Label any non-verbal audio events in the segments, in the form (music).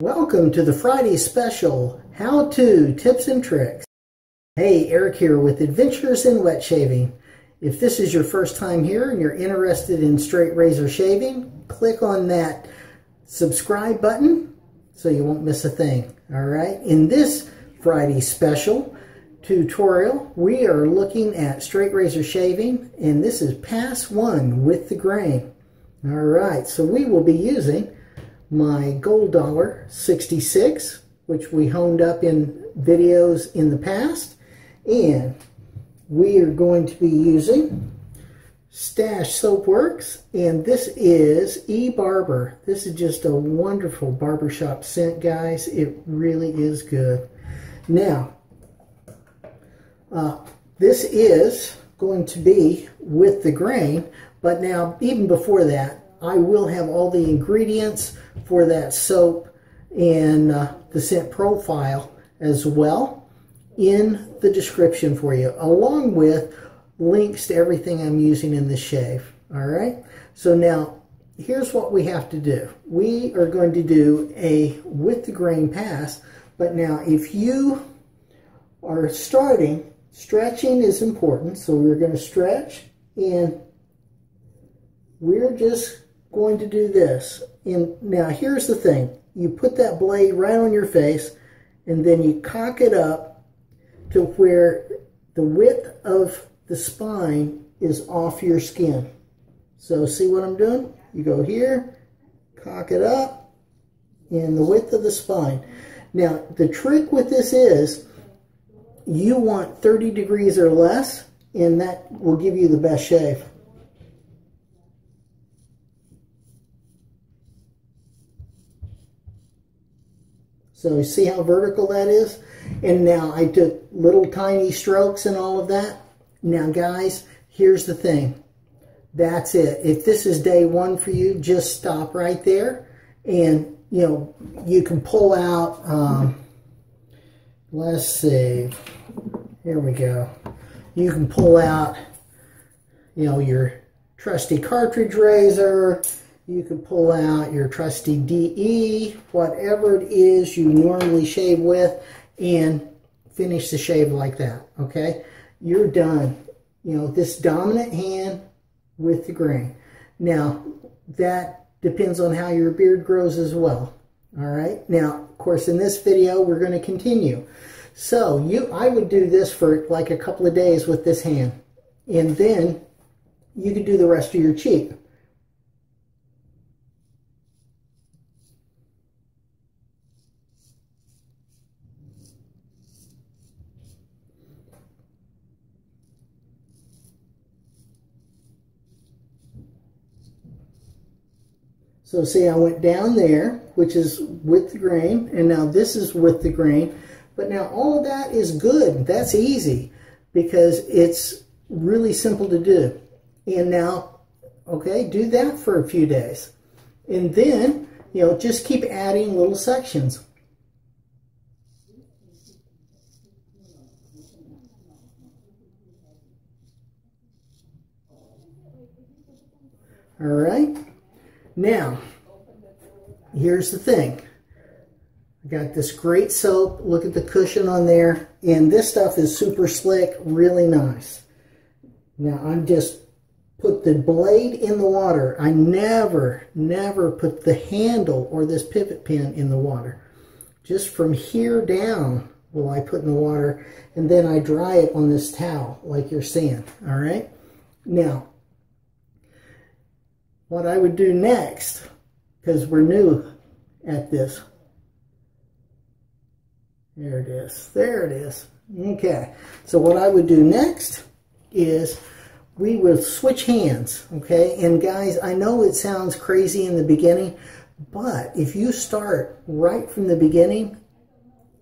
Welcome to the Friday special, How To Tips and Tricks. Hey, Eric here with Adventures in Wet Shaving. If this is your first time here and you're interested in straight razor shaving, click on that subscribe button so you won't miss a thing. All right, in this Friday special tutorial, we are looking at straight razor shaving, and this is pass one with the grain. All right, so we will be using my gold dollar 66 which we honed up in videos in the past and we are going to be using Stache Soapworks and this is E-Barber. This is just a wonderful barbershop scent guys. It really is good. Now uh, this is going to be with the grain but now even before that I will have all the ingredients for that soap and uh, the scent profile as well in the description for you, along with links to everything I'm using in the shave. All right. So now here's what we have to do. We are going to do a with the grain pass, but now if you are starting, stretching is important. So we're going to stretch and we're just going to do this. And now here's the thing. You put that blade right on your face and then you cock it up to where the width of the spine is off your skin. So see what I'm doing? You go here, cock it up, in the width of the spine. Now, the trick with this is you want 30 degrees or less, and that will give you the best shave. So you see how vertical that is? And now I took little tiny strokes and all of that. Now guys, here's the thing. That's it. If this is day one for you, just stop right there. And, you know, you can pull out, um, let's see, here we go. You can pull out, you know, your trusty cartridge razor, you can pull out your trusty DE, whatever it is you normally shave with, and finish the shave like that, okay? You're done. You know, this dominant hand with the grain. Now, that depends on how your beard grows as well, all right? Now, of course, in this video, we're going to continue. So, you, I would do this for like a couple of days with this hand, and then you could do the rest of your cheek. So see, I went down there, which is with the grain, and now this is with the grain. But now all of that is good. That's easy because it's really simple to do. And now, okay, do that for a few days. And then, you know, just keep adding little sections. All right. Now, here's the thing. I got this great soap. Look at the cushion on there. And this stuff is super slick, really nice. Now, I'm just put the blade in the water. I never, never put the handle or this pivot pin in the water. Just from here down will I put in the water. And then I dry it on this towel like you're seeing. All right? Now, what I would do next, because we're new at this. There it is. There it is. Okay. So what I would do next is we will switch hands. Okay. And guys, I know it sounds crazy in the beginning, but if you start right from the beginning,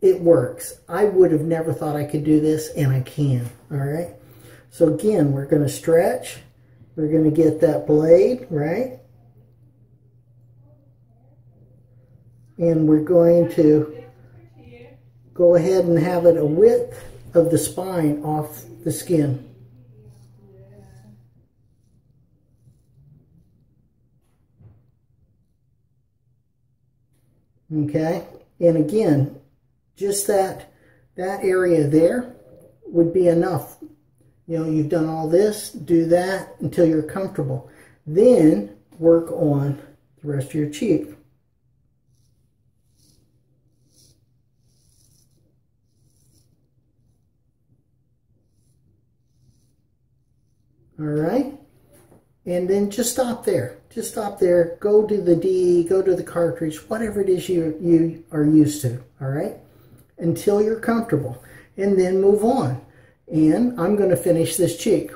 it works. I would have never thought I could do this, and I can. All right. So again, we're going to stretch. We're going to get that blade, right? And we're going to go ahead and have it a width of the spine off the skin. Okay, and again, just that that area there would be enough. You know, you've done all this, do that until you're comfortable. Then work on the rest of your cheek. All right. And then just stop there. Just stop there. Go to the D, go to the cartridge, whatever it is you, you are used to. All right. Until you're comfortable. And then move on. And I'm going to finish this cheek.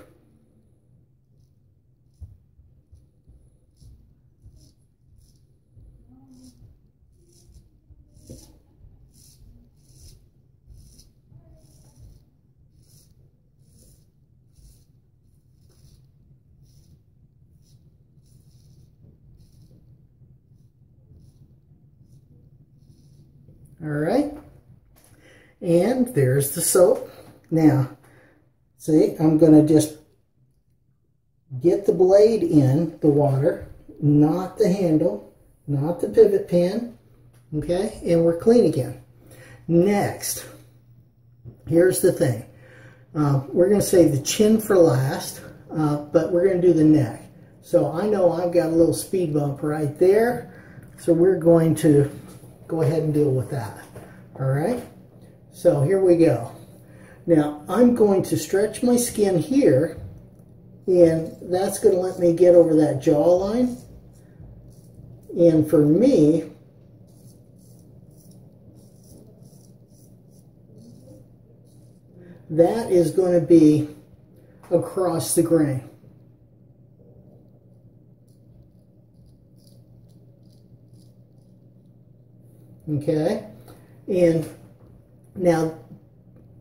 All right. And there's the soap. Now, see, I'm going to just get the blade in the water, not the handle, not the pivot pin. Okay, and we're clean again. Next, here's the thing. Uh, we're going to save the chin for last, uh, but we're going to do the neck. So I know I've got a little speed bump right there, so we're going to go ahead and deal with that. All right, so here we go. Now I'm going to stretch my skin here and that's going to let me get over that jawline. And for me, that is going to be across the grain. Okay, and now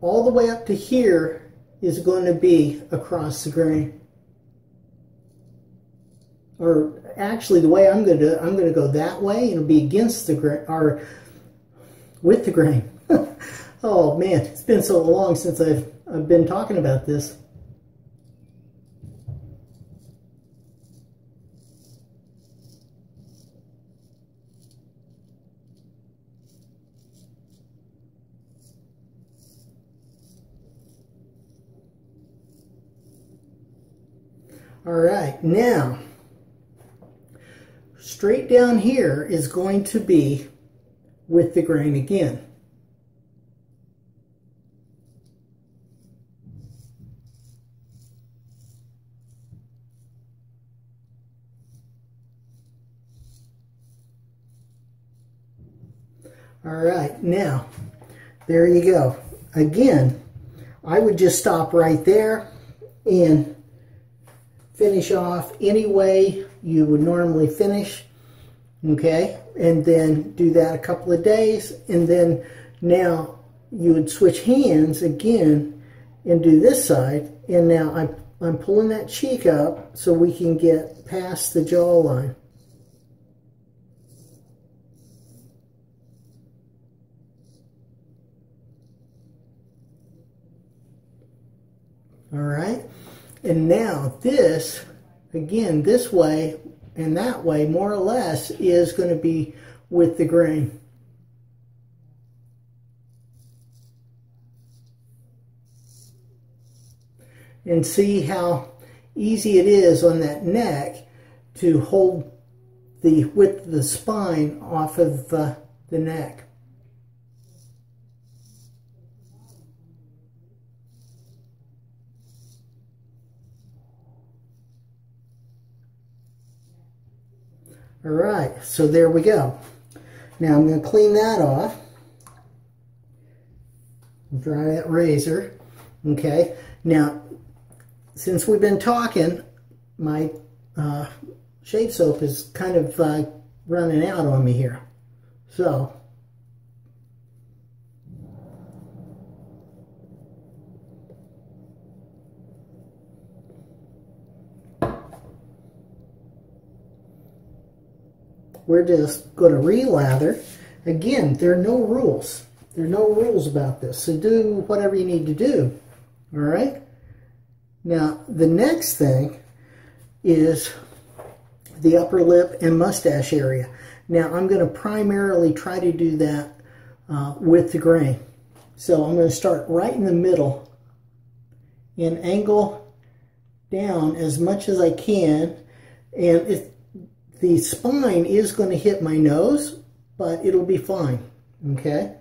all the way up to here is going to be across the grain. Or actually, the way I'm going to I'm going to go that way it'll be against the grain, or with the grain. (laughs) oh man, it's been so long since I've, I've been talking about this. All right, now, straight down here is going to be with the grain again. All right, now, there you go. Again, I would just stop right there and finish off any way you would normally finish. Okay, and then do that a couple of days, and then now you would switch hands again and do this side. And now I'm, I'm pulling that cheek up so we can get past the jawline. All right. And now this, again, this way and that way, more or less, is going to be with the grain. And see how easy it is on that neck to hold the width of the spine off of uh, the neck. All right, so there we go. Now I'm going to clean that off. Dry that razor. Okay, now since we've been talking, my uh, shave soap is kind of uh, running out on me here. So we're just going to relather. Again, there are no rules. There are no rules about this. So do whatever you need to do. All right? Now, the next thing is the upper lip and mustache area. Now I'm going to primarily try to do that uh, with the grain. So I'm going to start right in the middle and angle down as much as I can. And if the spine is going to hit my nose, but it'll be fine, okay?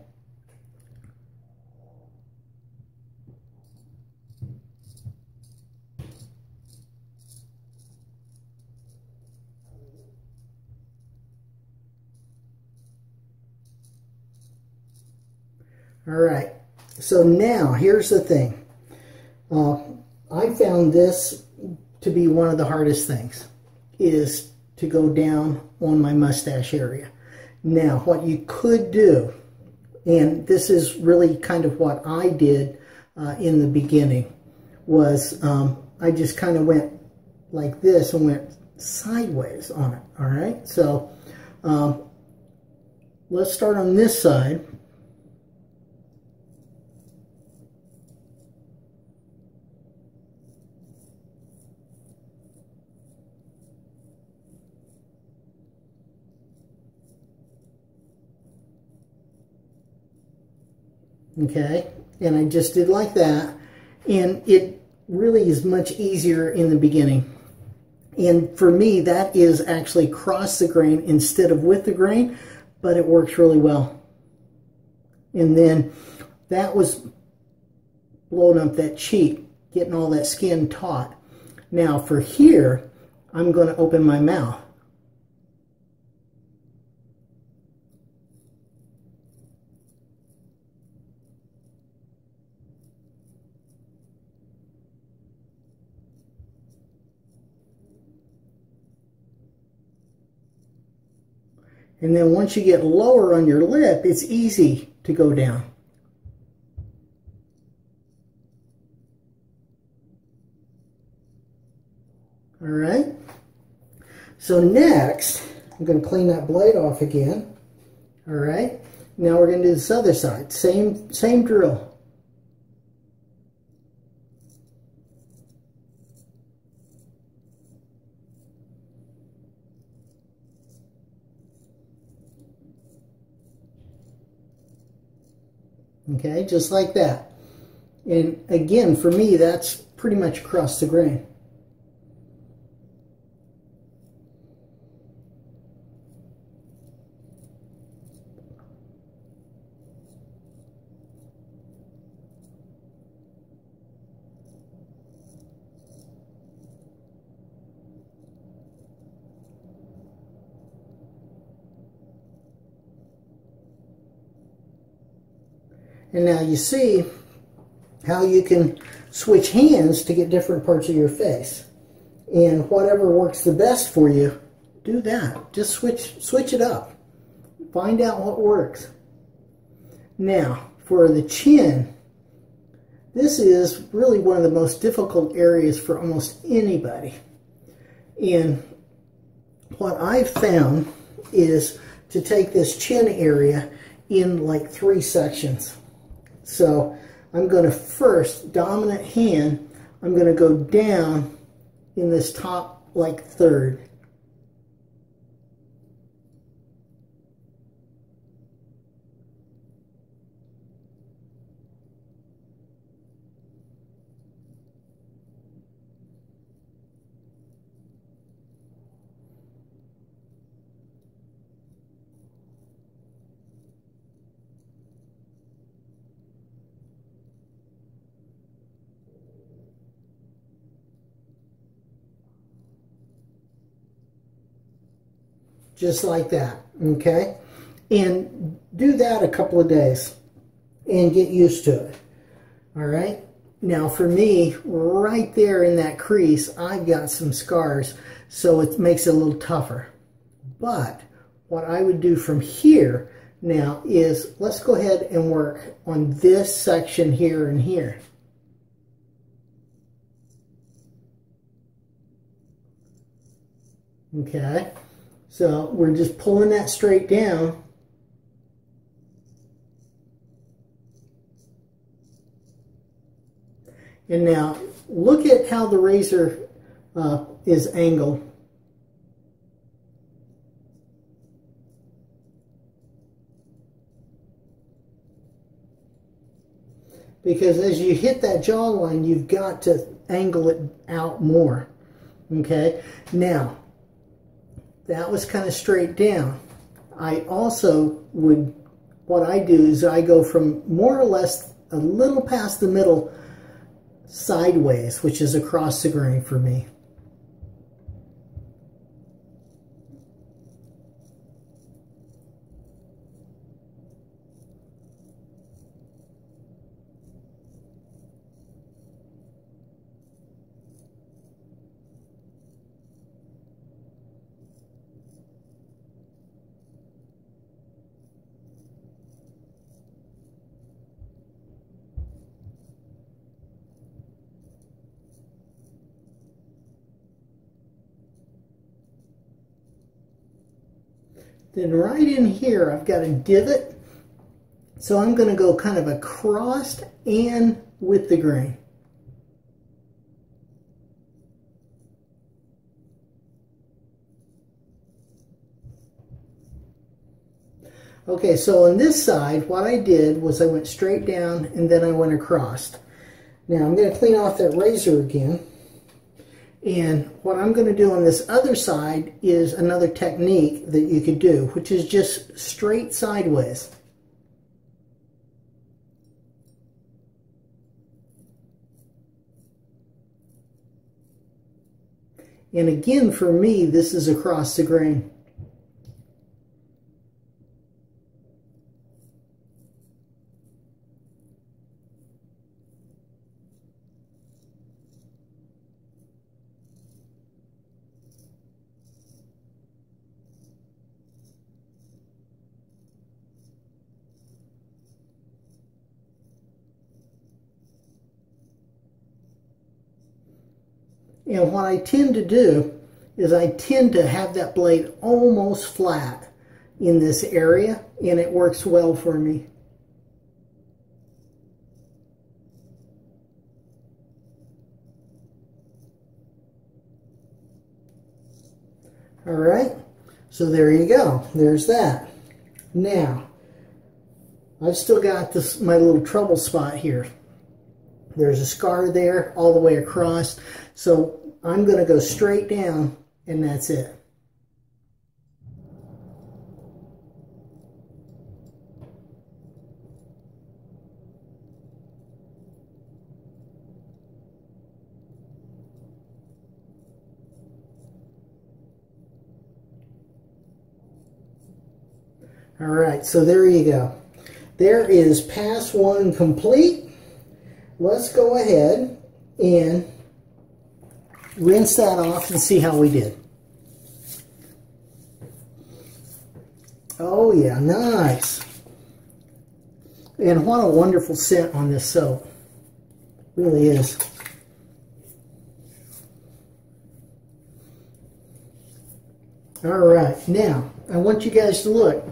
All right, so now here's the thing. Uh, I found this to be one of the hardest things, is to go down on my mustache area. Now, what you could do, and this is really kind of what I did uh, in the beginning, was um, I just kind of went like this and went sideways on it, all right? So um, let's start on this side. Okay? And I just did like that. And it really is much easier in the beginning. And for me, that is actually cross the grain instead of with the grain, but it works really well. And then that was blowing up that cheek, getting all that skin taut. Now for here, I'm going to open my mouth. And then once you get lower on your lip, it's easy to go down. All right. So next, I'm going to clean that blade off again. All right. Now we're going to do this other side. Same, same drill. Okay, just like that. And again, for me, that's pretty much across the grain. And now you see how you can switch hands to get different parts of your face. And whatever works the best for you, do that. Just switch, switch it up. Find out what works. Now, for the chin, this is really one of the most difficult areas for almost anybody. And what I've found is to take this chin area in like three sections. So I'm going to first, dominant hand, I'm going to go down in this top like third. Just like that, okay? And do that a couple of days and get used to it, all right? Now for me, right there in that crease, I've got some scars, so it makes it a little tougher. But what I would do from here now is, let's go ahead and work on this section here and here. Okay. So we're just pulling that straight down. And now look at how the razor uh, is angled. Because as you hit that jawline, you've got to angle it out more. Okay, now that was kind of straight down. I also would, what I do is I go from more or less a little past the middle sideways, which is across the grain for me. Then right in here, I've got a divot. So I'm going to go kind of across and with the grain. Okay, so on this side, what I did was I went straight down and then I went across. Now I'm going to clean off that razor again. And what I'm going to do on this other side is another technique that you could do, which is just straight sideways. And again, for me, this is across the grain. And what I tend to do is I tend to have that blade almost flat in this area and it works well for me. All right, so there you go. There's that. Now, I've still got this my little trouble spot here. There's a scar there all the way across. So I'm going to go straight down and that's it. All right, so there you go. There is pass one complete. Let's go ahead and rinse that off and see how we did. Oh yeah, nice. And what a wonderful scent on this soap. Really is. All right, now I want you guys to look.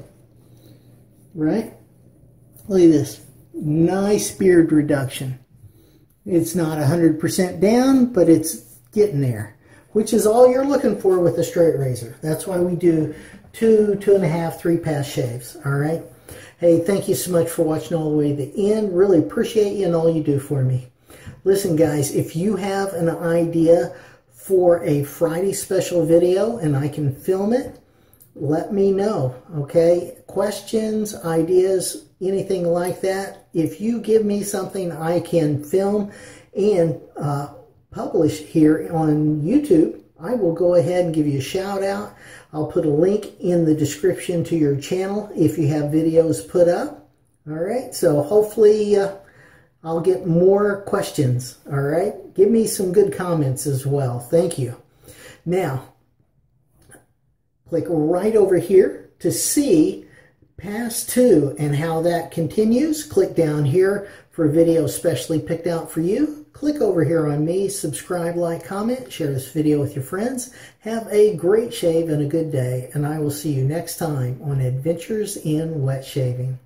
Right? Look at this. Nice beard reduction. It's not 100% down, but it's getting there, which is all you're looking for with a straight razor. That's why we do two, two and a half, three pass shaves, all right? Hey, thank you so much for watching all the way to the end. Really appreciate you and all you do for me. Listen, guys, if you have an idea for a Friday special video and I can film it, let me know, okay? Questions, ideas, anything like that. If you give me something I can film and uh, publish here on YouTube, I will go ahead and give you a shout out. I'll put a link in the description to your channel if you have videos put up. All right, so hopefully uh, I'll get more questions. All right, give me some good comments as well. Thank you. Now, click right over here to see pass two and how that continues. Click down here for a video specially picked out for you. Click over here on me, subscribe, like, comment, share this video with your friends. Have a great shave and a good day, and I will see you next time on Adventures in Wet Shaving.